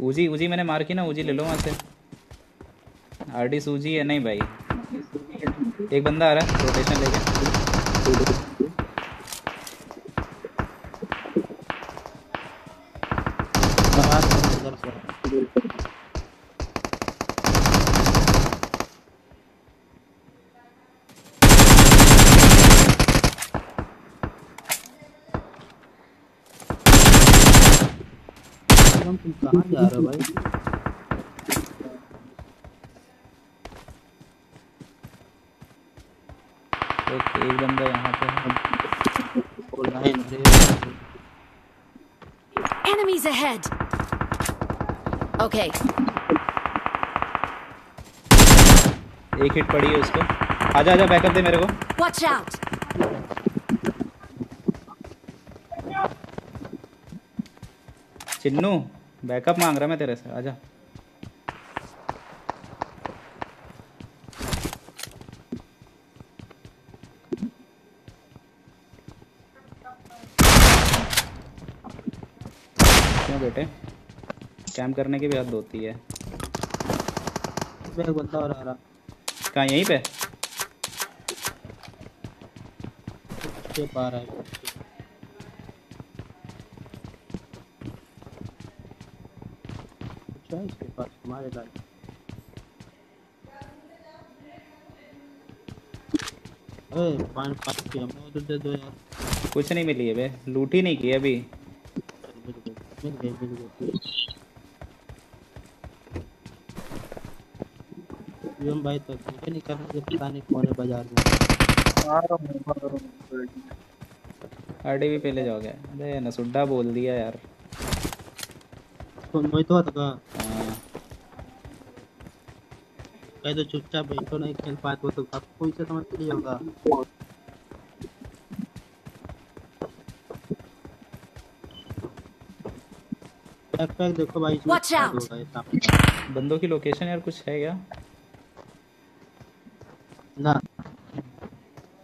उजी उजी मैंने मार की ना उजी ले लो वहाँ से। आरडी सूजी है, नहीं भाई। एक बंदा आ रहा है रोटेशन लेके। Thank उधर से तुम तुम कहाँ जा रहे हो भाई? ओके एक बंदा यहाँ पे है। Enemies ahead! Okay, एक हिट पड़ी है उसको। आजा आजा बैकअप दे मेरे को। Watch out! चिन्नू बैकअप मांग रहा मैं तेरे से आजा। क्यों बेटे? कैम करने की भी हद होती है। बंदा और आ रहा। कहाँ यहीं पे? पार है कुछ है इसके पास हमारे लाइन ए पान पान की हमें उधर दे दो यार। कुछ नहीं मिली है बे। लूट ही नहीं की अभी। मिल गई मिल गई मिल भाई तो मुझे नहीं करना जब पता नहीं कौन है बाज़ार में। आरडी भी पहले जाओगे। अरे नसुड्डा बोल दिया यार। तो मैं तो था हाँ, कह तो चुपचाप बैठो नहीं खेल पाते हो तो आपको इसे समझ नहीं होगा पैक पैक देखो भाई ये सामने। बंदों की लोकेशन यार कुछ है क्या ना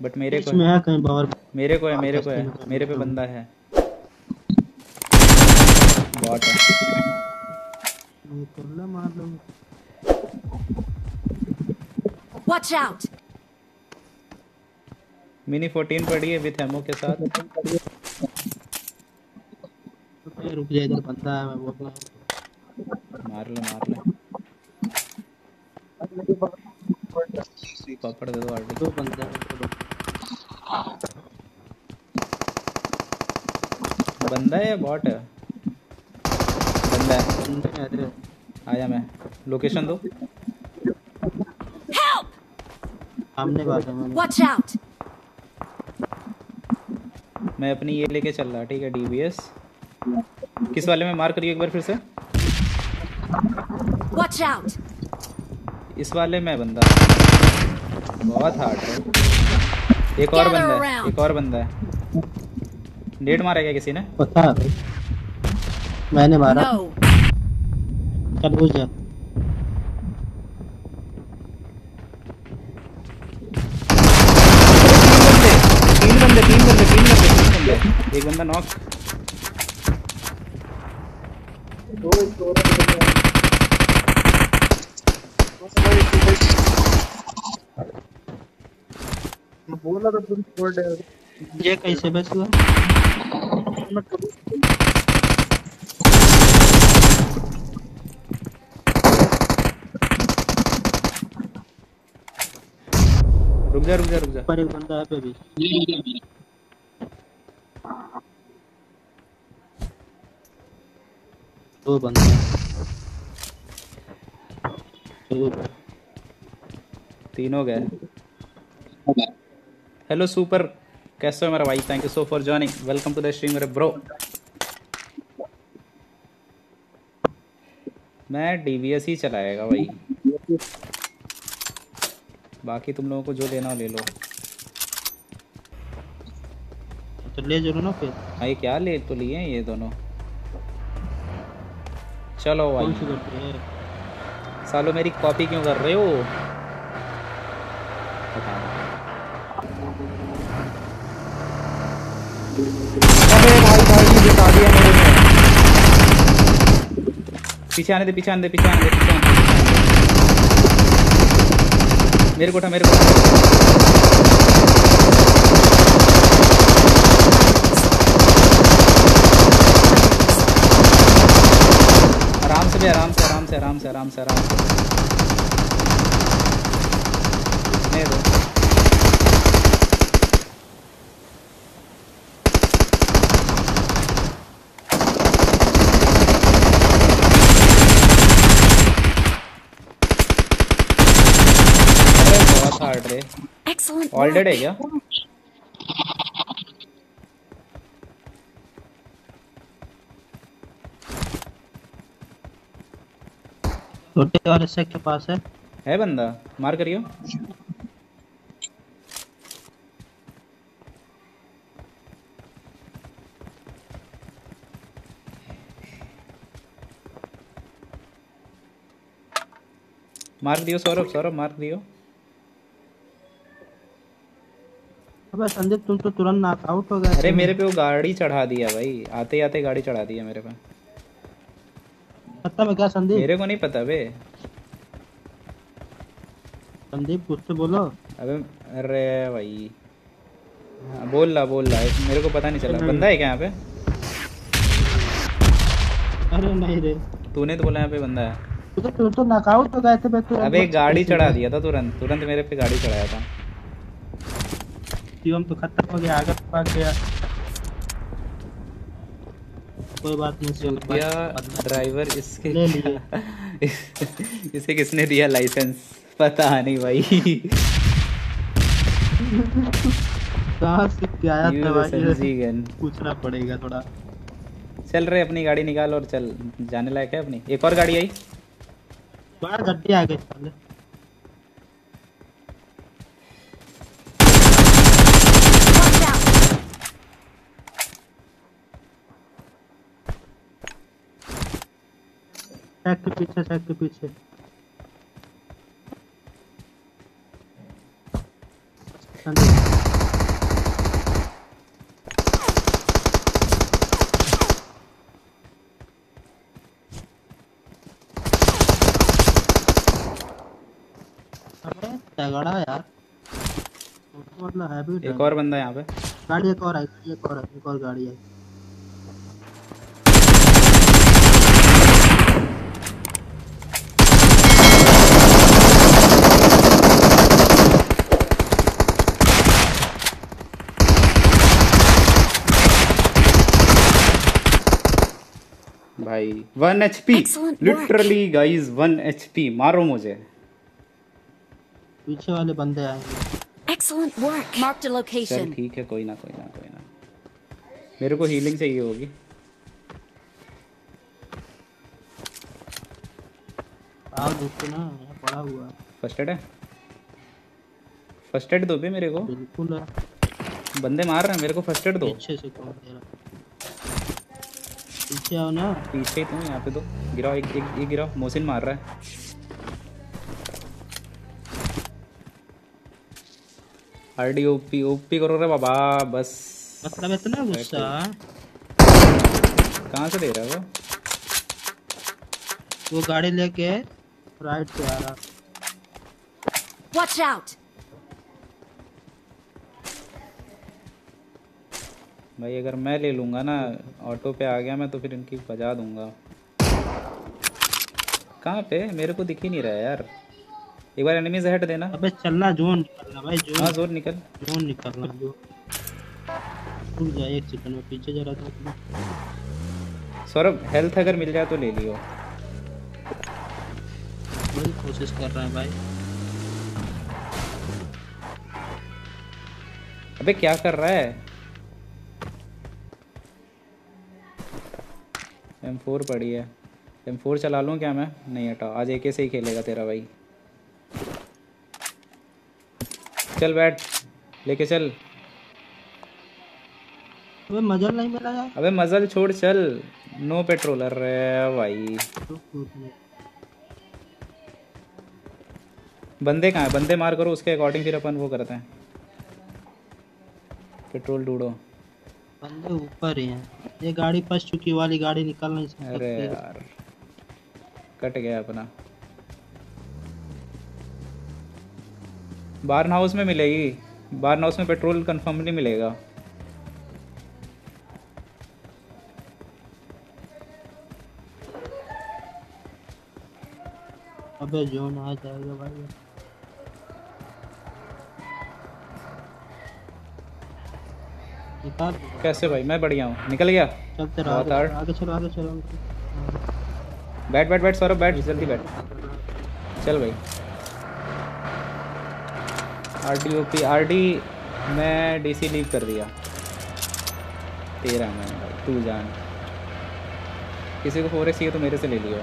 बट मेरे को है कहीं बाहर मेरे को है मेरे को है मेरे पे बंदा है बॉट है मार लो। Watch out! मिनी 14 पड़ी है विथ एमओ के साथ। रुक जा इधर बंदा है मैं रहा हूँ। मार ले मार ले। पापड़ दे दो आरडी। दो बंदे हैं बंदा है। बॉट है? बंदा है। बंदे हैं अरे। आया मैं। लोकेशन दो। Help! सामने Watch out! मैं अपनी ये लेके चल रहा ठीक है डीबीएस किस वाले में? मार करिए एक बार फिर से। Watch out! इस वाले में बंदा। बहुत हार्ड है। एक और बंदा है एक और बंदा है। डेट मारा क्या किसी ने? पता है भाई। मैंने मारा। No! चल तीन बंदे तीन बंदे तीन बंदे तीन बंदे एक बंदा नॉक बोला था तुम छोड़ दे। ये कैसे बच हुआ रुक जा रुक जा रुक जा। पर एक बंदा है पे भी दो बंदे चलो। तीन हो गए। हेलो सुपर कैसे हो मेरा भाई? Thank you so for joining welcome to the stream मेरे ब्रो मैं डीवीएस ही चलाएगा भाई। बाकी तुम लोगों को जो लेना हो ले लो। तो ले चलो ना फिर। हाँ ये क्या ले तो लिए ये दोनों? चलो भाई। सालो मेरी कॉपी क्यों कर रहे हो? अबे भाई भाई दिया मेरे पीछे आने दे पीछे आने दे पीछे आने दे पीछे आने दे। मेरे कोठा मेरे कोठा आराम से भी, आराम से आराम से आराम से आराम से आराम से अरे बहुत हार्ड रे Excellent ऑल डेड है. क्या? छोटे वाले सेक के पास है। है बंदा? मार करियो। मार दियो सौरभ सौरभ मार दियो। अबे संदीप तुम तो तुरंत नॉक आउट हो गए अरे मेरे पे वो गाड़ी चढ़ा दिया भाई। आते आते गाड़ी चढ़ा दिया मेरे पे। पता में क्या संदीप? मेरे को नहीं पता बे। संदीप कुछ तो बोलो। अबे अरे भाई। हाँ, बोल रहा बोल रहा मेरे को पता नहीं चला। बंदा है क्या यहाँ पे? अरे नहीं रे। तूने तो बोला यहाँ पे बंदा है। तू तो तो नॉकआउट हो गए थे अबे गाड़ी चढ़ा दिया था तुरंत। तुरंत मेरे पे गाड़ी चढ़ाया था। जीवन तो खत्म हो गया आगे भाग गया। कोई बात नहीं चल क्या ड्राइवर इसके ले लिए इसे किसने दिया लाइसेंस? पता नहीं भाई। कहाँ से क्या आया था भाई? पूछना पड़ेगा थोड़ा। चल रहे अपनी गाड़ी निकाल और चल। जाने लायक है अपनी? एक और गाड़ी आई? बाहर गड्डी आ गई। सैक के पीछे सैक के पीछे। तगड़ा यार। मतलब है एक और बंदा यहाँ पे। गाड़ी एक और आई एक और एक और गाड़ी आई। भाई। One H P literally guys one H P मारो मुझे। पीछे वाले बंदे आएँगे Excellent work. Marked a चल ठीक है कोई ना कोई ना कोई ना। मेरे को हीलिंग चाहिए होगी। आओ देखो ना पड़ा हुआ। फ़र्स्ट एड है? फ़र्स्ट एड दो बे मेरे को। बिल्कुल बंदे मार रहे हैं मेरे को फ़र्स्ट एड दो। पीछे से कौन दे रहा पीछे आओ ना। पीछे ही तुम यहाँ पे दो गिराओ एक एक, एक गिराओ। मोहसिन मार रहा है। आरडी ओपी ओपी करो रे बाबा बस। मतलब इतना गुस्सा? कहाँ से दे रहा है वो? वो गाड़ी लेके राइट से आ रहा। Watch out. भाई अगर मैं ले लूँगा ना ऑटो पे आ गया मैं तो फिर इनकी बजा दूँगा। कहाँ पे? मेरे को दिख ही नहीं रहा है यार। एक बार एनिमी से हट देना। अबे चलना जोन निकलना भाई जोन। हाँ जोन निकल। जोन निकलना जो रुक जा एक सेकंड में पीछे जरा तो सौरभ हेल्थ अगर मिल जाए तो ले लियो। बड़ी कोशिश कर रहा है भाई। अबे क्या कर रहा है? एम फोर पड़ी है। एम फोर चला लूँ क्या मैं? नहीं हटा। आज एक से ही खेलेगा तेरा भाई। चल बैठ। लेके चल। अबे मजल नहीं मिला यार। अबे मजल छोड़ चल। नो पेट्रोलर अरे भाई। बंदे कहाँ हैं? बंदे मार करो उसके अकॉर्डिंग फिर अपन वो करते हैं। पेट्रोल ढूंढो। बंदे ऊपर ही हैं। ये गाड़ी फंस चुकी वाली गाड़ी निकल नहीं सकती अरे यार। कट गया अपना। बार्न हाउस में मिलेगी। बार्न हाउस में पेट्रोल कंफर्मली मिलेगा। अबे जोन आ जाएगा भाई। कैसे भाई? मैं बढ़िया हूँ। निकल गया? चलते रहो बहुत आगे आगे चलो आगे चलो बैठ बैठ बैठ सौरभ बैठ जल्दी बैठ। चल भाई। R D O P R D मैं डी सी लीव कर दिया। तेरा मैंने भाई तू जान। किसी को फोर चाहिए तो मेरे से ले लियो।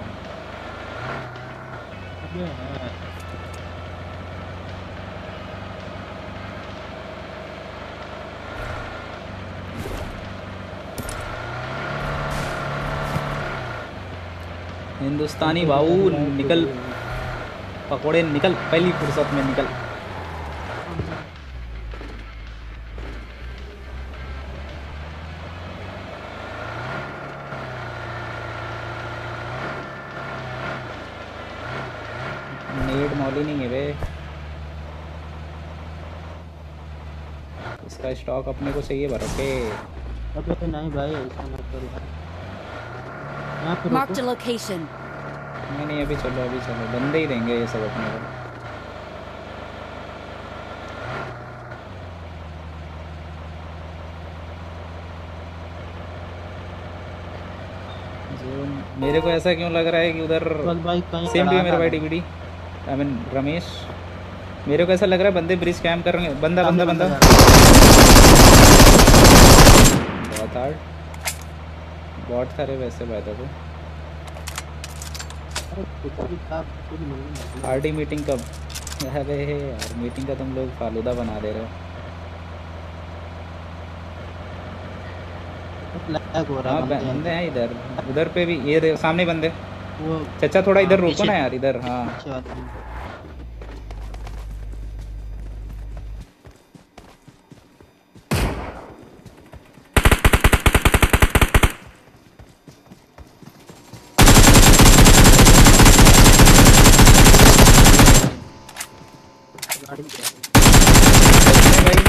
हिंदुस्तानी बाबू निकल, पकोड़े निकल, पहली फुर्सत में निकल। नेट मॉली नहीं है बे। इसका स्टॉक अपने को चाहिए भर के अबे नहीं भाई, ऐसा मत करो। Marked a location. नहीं नहीं अभी चलो अभी चलो। बंदे ही देंगे ये सब अपने को जो मेरे को ऐसा क्यों लग रहा है कि उधर सेम खड़ा मेरा। भाई डीवीडी? I mean Ramesh. मेरे को ऐसा लग रहा है बंदे ब्रिज कैम कर रहे हैं। बंदा बंदा बंदा बहुत हार्ड बहुत सारे वैसे है तो था कुछ नहीं आरडी मीटिंग कब? अरे यार मीटिंग का तुम लोग फालूदा बना दे रहे हो। हो हाँ बंदे बंदे हैं इधर। उधर पे भी ये सामने बंदे। वो चचा थोड़ा इधर हाँ, रुको ना यार इधर हाँ पीछे वाले बंदे। गाड़ी पे आ गई।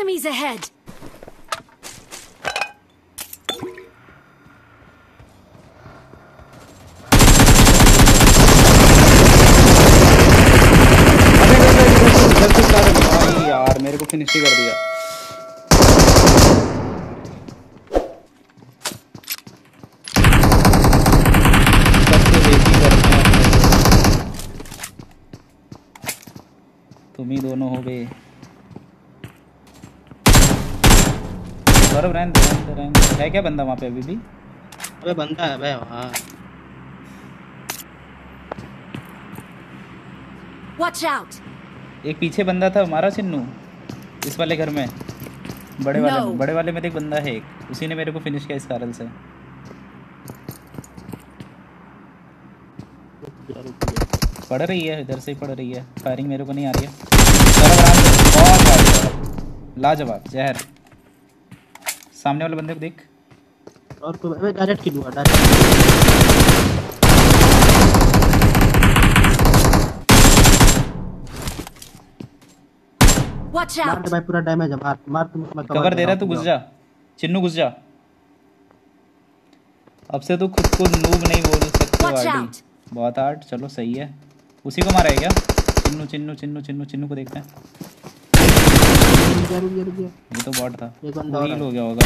भाई Enemies ahead. कर दिया। तुम ही दोनों हो गए गौरव रहने दे रहने दे रहने दे। है क्या बंदा वहाँ पे अभी भी? अबे बंदा है भाई वहाँ Watch out. एक पीछे बंदा था हमारा चिन्नू इस वाले घर में। बड़े वाले No. में बड़े वाले में एक बंदा है एक। उसी ने मेरे को फिनिश किया इस कारण से। पड़ रही है इधर से ही पड़ रही है। फायरिंग मेरे को नहीं आ रही है। लाजवाब जहर। सामने वाले बंदे को देख। और कोई अबे डायरेक्ट किल हुआ डायरेक्ट Watch मार भाई पूरा डैमेज है मार मार तुम मैं कवर दे रहा है तू घुस जा। चिन्नू घुस जा। अब से तू खुद को नूब नहीं बोल सकते बहुत हार्ड चलो सही है। उसी को मारा है क्या? चिन्नू चिन्नू चिन्नू चिन्नू चिन्नू को देखते हैं। रुक जा रुक जा ये तो बॉट था। एक बंदा heal है। गया होगा।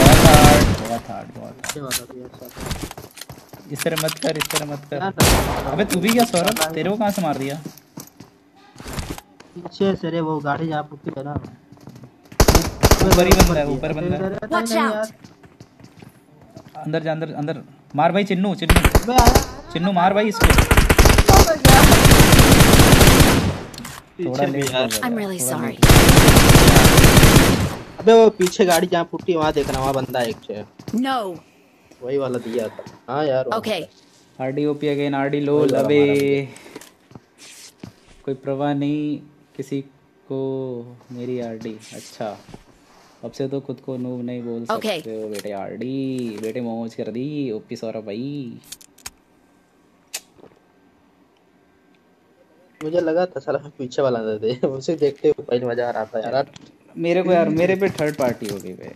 बहुत हार्ड बहुत हार्ड बहुत अच्छे। इस तरह मत कर इस तरह मत कर। अबे तू भी क्या सौरभ? तेरे को कहाँ से मार दिया? पीछे से रे वो गाड़ी जहाँ है ना। ऊपर ही बंदा है ऊपर बंदा है। अंदर जा अंदर अंदर। मार भाई चिन्नू चिन्नू। चिन्नू मार भाई इसको। थोड़ा I'm really sorry. अबे वो पीछे गाड़ी जहाँ फुटी वहाँ देखना वहाँ बंदा एक छे No. वही वाला दिया था। हाँ यार Okay. RD OP again RD लो मारा कोई परवाह नहीं किसी को मेरी आरडी। अच्छा। अब से तो खुद को नूब नहीं बोल Okay. सकते हो बेटे आरडी। बेटे मौज कर दी ओपी सौरभ भाई। मुझे लगा था साला पीछे वाला दे दे। उसे देखते हुए पहले मज़ा आ रहा था यार। मेरे को यार मेरे पे थर्ड पार्टी हो गई बे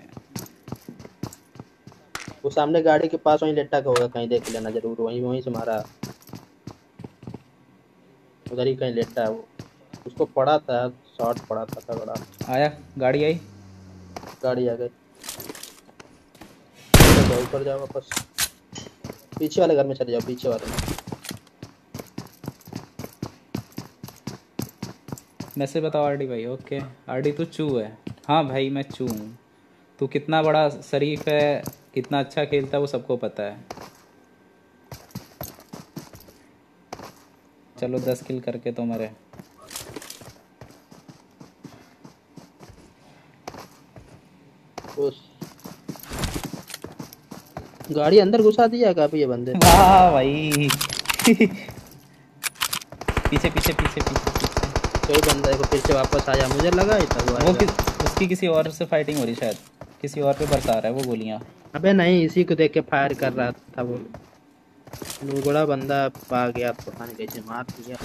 वो सामने गाड़ी के पास वहीं लेटा होगा कहीं देख लेना ज़रूर वहीं वहीं से मारा। उधर ही कहीं लेटा है वो। उसको पड़ा था शॉट पड़ा था तगड़ा। आया गाड़ी आई? गाड़ी आ गई। ऊपर जाओ वापस। पीछे वाले घर में चले जाओ पीछे वाले में। मैसेज बताओ आरडी भाई ओके। आरडी तू चू है। हाँ भाई मैं चू हूँ। तू कितना बड़ा शरीफ है कितना अच्छा खेलता है वो सबको पता है। चलो दस किल करके तो मेरे। गाड़ी अंदर घुसा दिया काफ़ी ये बंदे। वाह भाई। पीछे पीछे पीछे पीछे। कोई बंदा देखो फिर से वापस आया। मुझे लगा ही था वो। किस उसकी किसी और से फाइटिंग हो रही शायद। किसी और पे बरसा रहा है वो गोलियाँ। अबे नहीं इसी को देख के फायर कर रहा था वो। लुगड़ा बंदा पा गया पता नहीं कैसे मार दिया।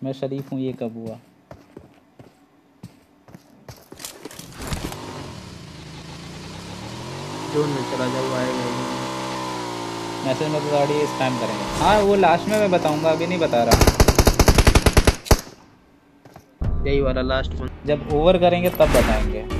मैं शरीफ हूँ ये कब हुआ? जोन में चला जाओ आएगा। मैसेज में तो गाड़ी स्पैम करेंगे। हाँ वो लास्ट में मैं बताऊँगा अभी नहीं बता रहा। यही वाला लास्ट जब ओवर करेंगे तब बताएँगे।